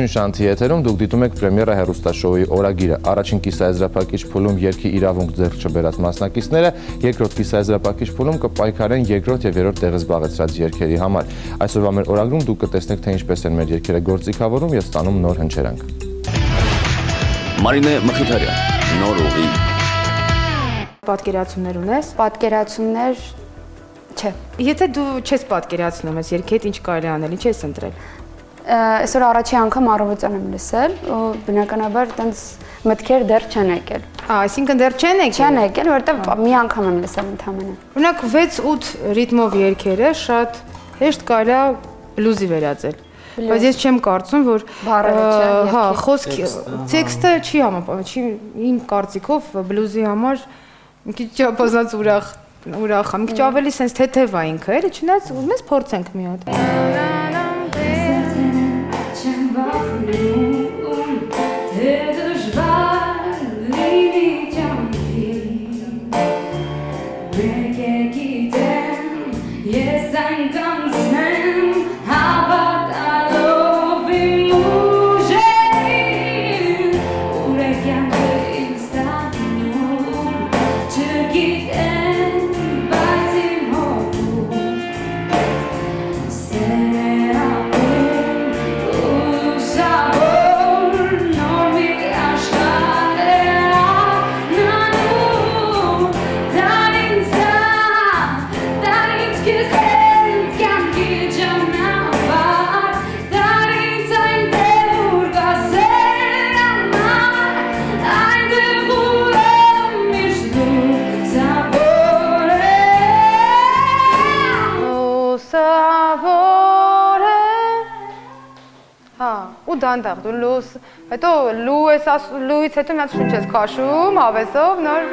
Ողջույն Շանթի եթերում դուք դիտում եք Պրեմիերա հերոստաշոուի օրագիրը։ Առաջին կիսաեզրափակիչ փուլում երկի իրավունք ձեռք չբերած մասնակիցները, երկրորդ կիսաեզրափակիչ փուլում կպայքարեն երկրորդ եւ երրորդ տեղը զբաղեցրած երկերի համար։ Այսօրվա մեր օրագրում դուք կտեսնեք թե ինչպես են մեր երկերը գործիքավորում եւ ստանում նոր հնչերանգ։ Մարինե Մխիթարյան, նոր ուղի։ Պատկերացումներ ունես։ Պատկերացումներ չէ։ Եթե դու չես պատկերացնում ես երկի հետ ինչ կարելի անել, ինչ ես ընտրել այսօր առաջի անգամ առավոտյան եմ լսել ու բնականաբար այտենց մտքեր դեռ չեն եկել։ Ա, այսինքն դեռ չեն եկել։ Չեն եկել, որովհետև մի անգամ եմ լսել ընդհանրապես։ Օրինակ 6-8 ռիթմով երգերը շատ հեշտ կարելի է բլյուզի վերածել։ Բայց ես չեմ կարծում, որ հա, խոսքի տեքստը չի համապատասխան, չի իմ կարծիքով բլյուզի համար մի քիչ չափազանց ուրախ ուրախ, մի քիչ ավելի sense թեթև է ինքը, էլի, չնայած մեզ փորձենք մի հատ։ about you դանդաղ դու լուս հետո լու ես լուից հետո հատ շունչ ես քաշում հավեսով նոր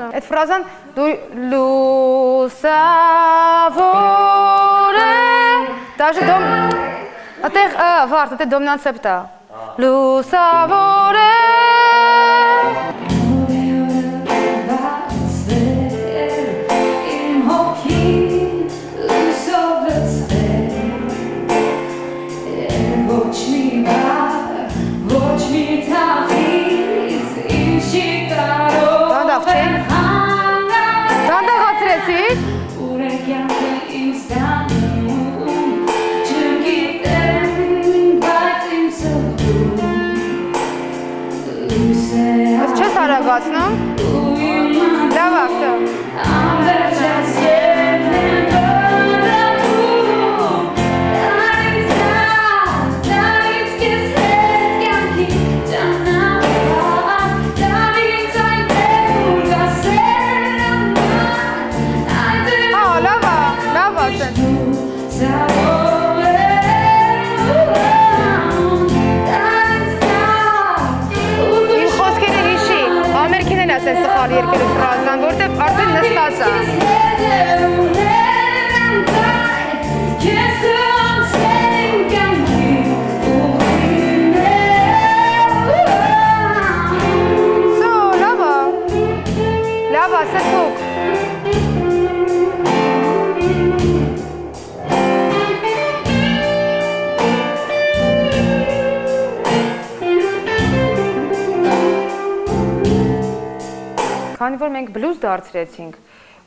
Այդ եմ ասում։ Այդ ֆրազան դու լուսավոր է։ Դաժե դոմ Այդտեղ վարդ, այդտեղ դոմինանտ սեպտա լուսավոր ասել սխալ երկելու ֆրազան, որտեղ արդեն նստած է։ Լավ, ասեցուք։ Քանի որ մենք բլյուզ դարձրեցինք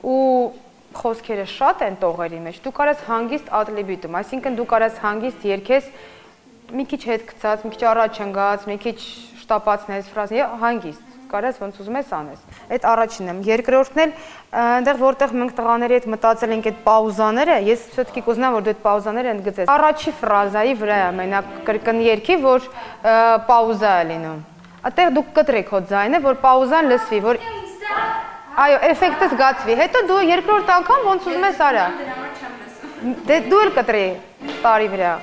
ու խոսքերը շատ են տողերի մեջ, դու կարաս հանգիստ ադլիբիտում, այսինքն դու կարաս հանգիստ երկես մի քիչ հետ գցած, մի քիչ առաջ ընկած, մի քիչ շտապացնես ֆրազը, հանգիստ կարաս ոնց ուզում ես անես։ Այդ առաջինն եմ։ Երկրորդն էլ այնտեղ որտեղ մենք տղաների հետ մտածել ենք այդ պաուզաները, ես ցույցի կուզնամ որ դու այդ պաուզաները ընդգծես։ Առաջի ֆրազայի վրա մենակ կրկն երկի, որ պաուզա է լինում։ Այդտեղ դուք կտրեք հո ձայնը, որ պաուզան լսվի, որ Այո, էֆեկտը զգացվի։ Հետո դու երկրորդ անգամ ոնց ուզում ես արա։ Դե դու էլ կտրի տարի վրա։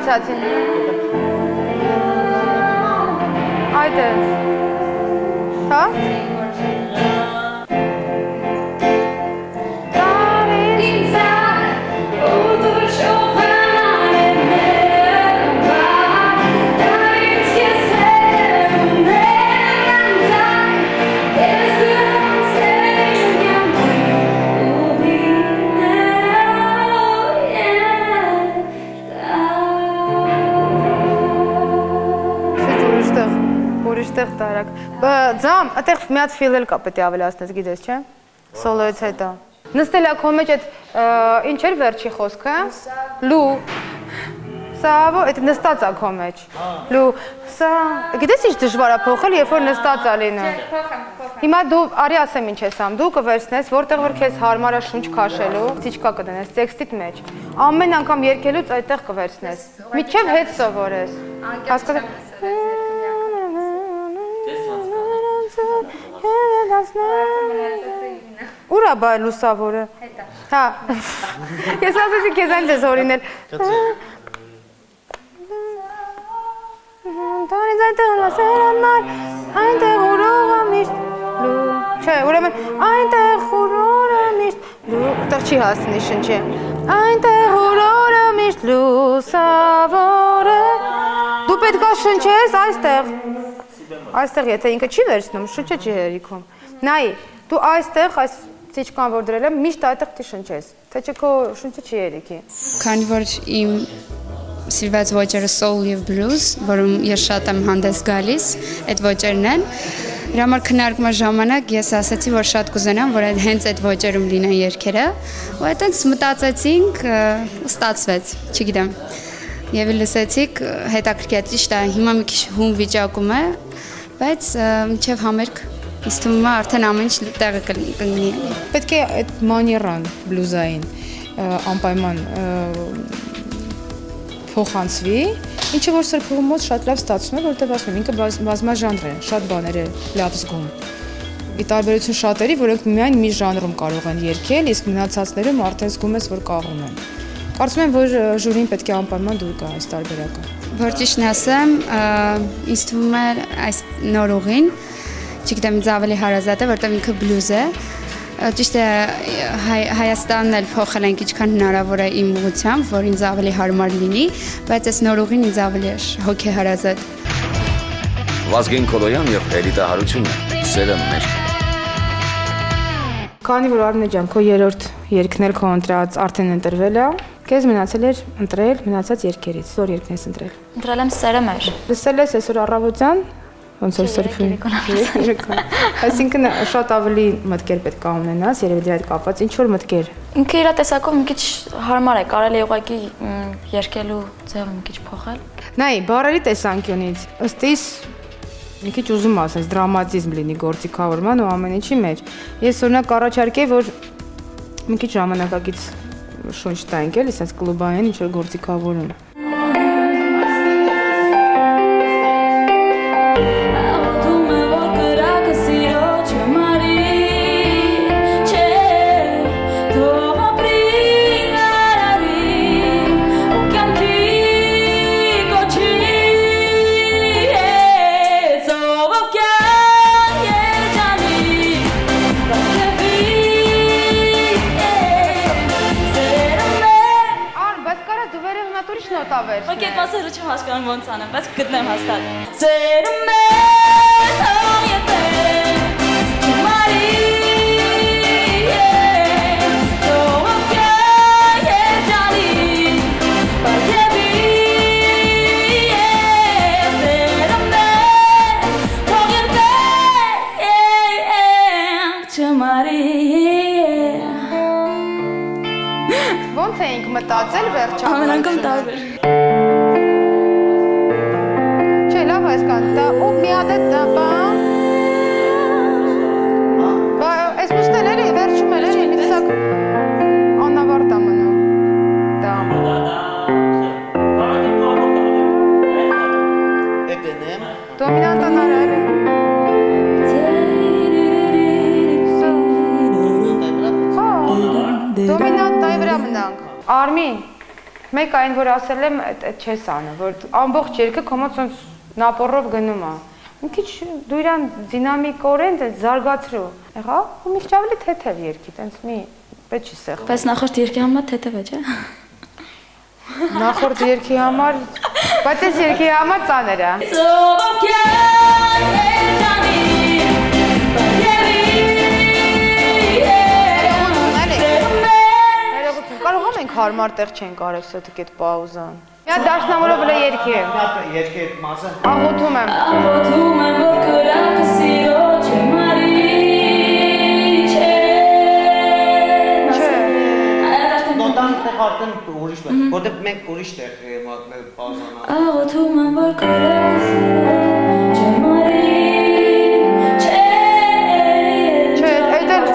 բարձրացին։ Այդ է։ Հա? Ձամ, այդտեղ մի հատ ֆիլ էլ կա պետք է ավելացնես, գիտես, չէ՞։ Սոլոից հետո։ Նստել է քո մեջ այդ ինչ էր վերջի խոսքը։ Լու։ Սավո, այդ նստած է քո մեջ։ Լու, սա, գիտես ինչ դժվար է փոխել, երբ որ նստած է լինում։ Հիմա դու արի ասեմ ինչ ես ամ, դու կվերցնես, որտեղ որ քեզ հարմար է շունչ քաշելու, ցիչկա կդնես տեքստիտ մեջ։ Ամեն անգամ երկելուց այդտեղ կվերցնես։ Միջև հետ սովորես։ Հասկացա։ Ուրա բայ լուսավորը։ Հա։ Ես ասեցի քեզ այն դες օրինել։ Դորից այնտեղ լասերանար, այնտեղ ուրողը միշտ լու։ Չէ, ուրեմն այնտեղ ուրորը միշտ լու, այդտեղ չի հասնի շնչի։ Այնտեղ ուրորը միշտ լուսավոր է։ Դու պետքա շնչես այստեղ։ Այստեղ եթե ինքը չի վերցնում, շնչը չի հերիքում։ Նայ, դու այստեղ այս ցիչկան որ դրել եմ, միշտ այդտեղ դի շնչես։ Թե չէ քո շնչը չի հերիքի։ Քանի որ իմ սիրված ոճերը soul եւ blues, որում ես շատ եմ հանդես գալիս, այդ ոճերն են։ Դրա համար քննարկման ժամանակ ես ասացի, որ շատ կուզենամ, որ այդ հենց այդ ոճերում լինեն երգերը, ու այդտենց մտածեցինք, ու ստացվեց, չգիտեմ։ Եվ լսեցիք, հետաքրքիր ճիշտ է, հիմա մի քիչ հում վիճակում է, բայց ը, մինչև համերգ ինձ թվում է արդեն ամեն ինչ տեղը էլի։ Պետք է այդ մանիրան բլյուզային անպայման փոխանցվի, ինչը որ սրբողի մոտ շատ լավ ստացվում է, որտեղ ասում եմ, ինքը բազ- բազմաժանր է, շատ բաներ է լավ զգում։ Ի տարբերություն շատերի, որոնք միայն մի ժանրում կարող են երգել, իսկ մնացածներում արդեն զգում ես, որ կաղում են։ Կարծում եմ, որ ը, ժյուրին պետք է անպայման դուր գա այս տարբերակը։ Որ ճիշտն ասեմ, ինձ թվում է այս նոր ուղին, չգիտեմ, ինձ ավելի հարազատ է, որտեղ ինքը բլյուզ է։ Ճիշտ է, Հայ, Հայաստանն էլ փոխել ենք ինչքան հնարավոր է իմ ուղությամբ, որ ինձ ավելի հարմար լինի, բայց այս նոր ուղին ինձ ավելի է հոգեհարազատ։ Վազգեն Կոլոյան եւ Էլիտա Հարությունը սերը մեր Քանի որ Արմենե ջան, քո երրորդ երգն էլ քո ընտրած արդեն ընտրվել է, քեզ մնացել էր ընտրել մնացած երգերից։ Որ երգն ես ընտրել։ Ընտրել եմ սերը մեր։ Լսել ես այսօր առավոտյան ոնց որ Երեկոն։ Այսինքն շատ ավելի մտքեր պետք է ունենաս, երևի դրա հետ կապված ինչ որ մտքեր։ Ինքը իր տեսակով մի քիչ հարմար է, կարելի է ուղղակի մ, երգելու ձևը մի քիչ փոխել։ Նայ, բարերի տեսանկյունից ըստ իս մի քիչ ուզում ասես դրամատիզմ լինի գործիքավորման ու ամեն ինչի մեջ։ Ես օրինակ առաջարկեի, որ մի քիչ ժամանակակից շունչ տանք էլի, ասես կլուբային ինչ որ գործիքավորում։ վերցնես։ ոք այդ մասերը չեմ հասկանում ոնց անեմ, բայց կգտնեմ հաստատ։ Սերում է, թող Ոնց էինք մտածել վերջապես։ ամեն անգամ տարբեր։ Չէ, լավ հասկան, դա ու մի հատ է դա բան։ Արմին, մեկ այն որ ասել եմ, այդ չես անում, որ ամբողջ երկը կոմոց ոնց նապորով գնում է։ Մի քիչ դու իրան դինամիկորեն դե զարգացրու։ Եղա, ու մի քիչ ավելի թեթև երկի, տենց մի պետք չի սեղ։ Բայց նախորդ երկի համար թեթև է, չէ՞։ Նախորդ երկի համար, բայց այս երկի համար ծանր է։ Ծովոքյան հարմար տեղ չեն կարել այդ պաուզան։ հատ դաշնամուրով վրա երկի եմ։ Երկի այդ մասը Աղոթում եմ։ Աղոթում եմ, որ կրակը սիրո չմարի չէ Չէ։ Այդ արդեն նոտան տեղ արդեն ուրիշ է, որտեղ մենք ուրիշ տեղ բազանա։ Աղոթում եմ, որ կրակը սիրո չմարի չէ Չէ, այդ էլ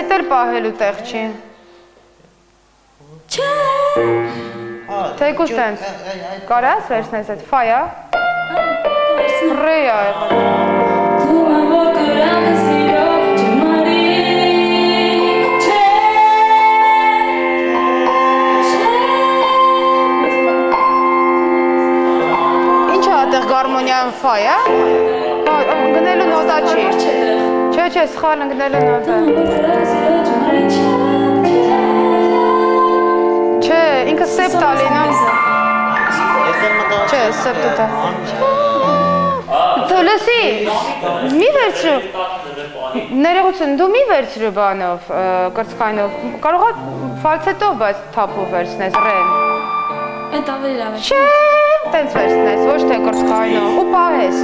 այդ էլ պահելու տեղ չի։ Թեկուս տենց։ Կարաս վերցնես այդ ֆայա։ Ռեյա եղել։ Աղոթում եմ, որ կրակը սիրո է այդտեղ գարմոնիան ֆայա։ Հա, ընկնելու նոտա չի։ Չէ, չէ, սխալ ընկնելու նոտա։ Չէ, ինքը սեպտա լինում։ Չէ, սեպտա դա։ Դու լսի, մի վերցրու։ Ներողություն, դու մի վերցրու բանով, կրծքայինով։ Կարող է ֆալցետով, բայց թափով վերցնես ռեն։ Այդ ավելի լավ է։ Չէ, տենց վերցնես, ոչ թե կրծքայինով, ու պահես։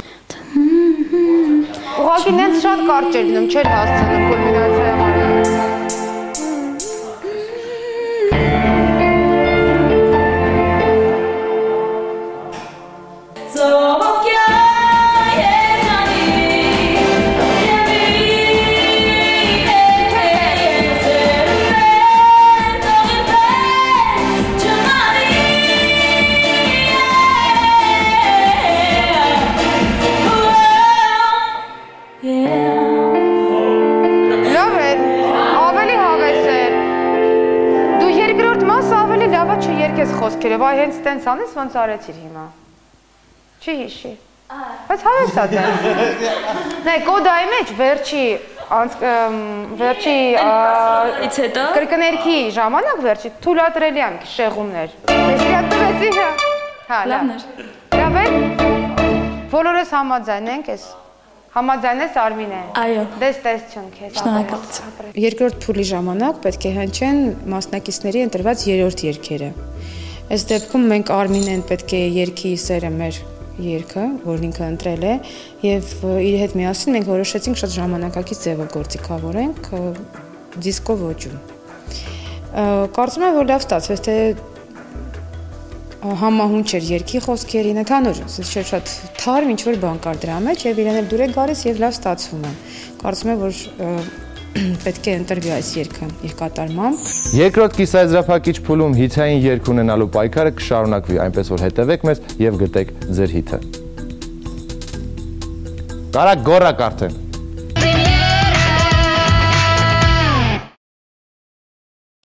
Ուղղակի նենց շատ կարճ էր լինում, չէր հասցնում կուլմինացիայի հենց տենց անես ոնց արեցիր հիմա։ Չի հիշի։ Բայց հավես է դա։ Նայ կոդայի մեջ վերջի վերջի ա, Ից հետո կրկներքի ժամանակ վերջի թույլատրելի քիչ շեղումներ։ Ես իրան տվեցի հա։ Հա, լավն լավ։ է։ Բոլորս համաձայն ենք ես։ Համաձայն ես Արմինե։ Այո։ Դες տեսություն քեզ։ Շնորհակալություն։ Երկրորդ փուլի ժամանակ պետք է հնչեն մասնակիցների ընտրված երրորդ երգերը։ Այս դեպքում մենք Արմինեն պետք է երգի սերը մեր երգը, որն ինքը ընտրել է, եւ իր հետ միասին մենք որոշեցինք շատ ժամանակակից ձևով գործիքավորենք դիսկո ոճում։ Կարծում եմ, որ լավ ստացվեց, թե համահունչ էր երկի խոսքերին, ընդհանուր, ասես չէ շատ թարմ ինչ որ բան կար դրա մեջ եւ իրեն էլ դուր է գալիս եւ լավ ստացվում է։ Կարծում եմ, որ պետք է ընտրվի այս երգը իր կատարմամբ։ Երկրորդ կիսաեզրափակիչ փուլում հիթային երկ ունենալու պայքարը կշարունակվի, այնպես որ հետևեք մեզ եւ գտեք ձեր հիթը։ Կարա գորա կարթեն։